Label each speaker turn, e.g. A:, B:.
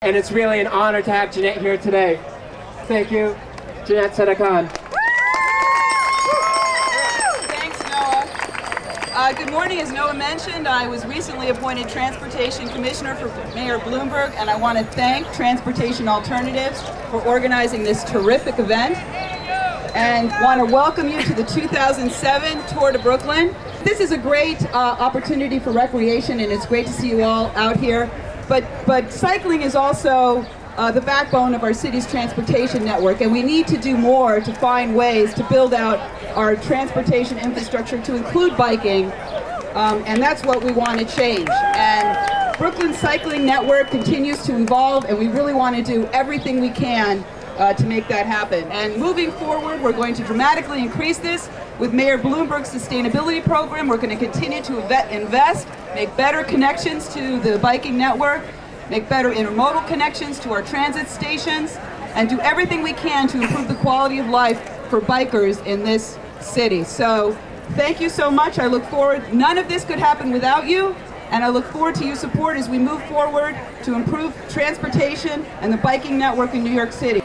A: and it's really an honor to have Janette here today. Thank you, Janette Sadik-Khan.
B: Thanks, Noah. Uh, good morning. As Noah mentioned, I was recently appointed Transportation Commissioner for Mayor Bloomberg, and I want to thank Transportation Alternatives for organizing this terrific event. And want to welcome you to the 2007 Tour de Brooklyn. This is a great uh, opportunity for recreation, and it's great to see you all out here. But, but cycling is also uh, the backbone of our city's transportation network, and we need to do more to find ways to build out our transportation infrastructure to include biking, um, and that's what we want to change. And Brooklyn Cycling Network continues to evolve, and we really want to do everything we can uh, to make that happen. And moving forward, we're going to dramatically increase this with Mayor Bloomberg's sustainability program. We're going to continue to invest, make better connections to the biking network, make better intermodal connections to our transit stations, and do everything we can to improve the quality of life for bikers in this city. So thank you so much. I look forward. None of this could happen without you. And I look forward to your support as we move forward to improve transportation and the biking network in New York City.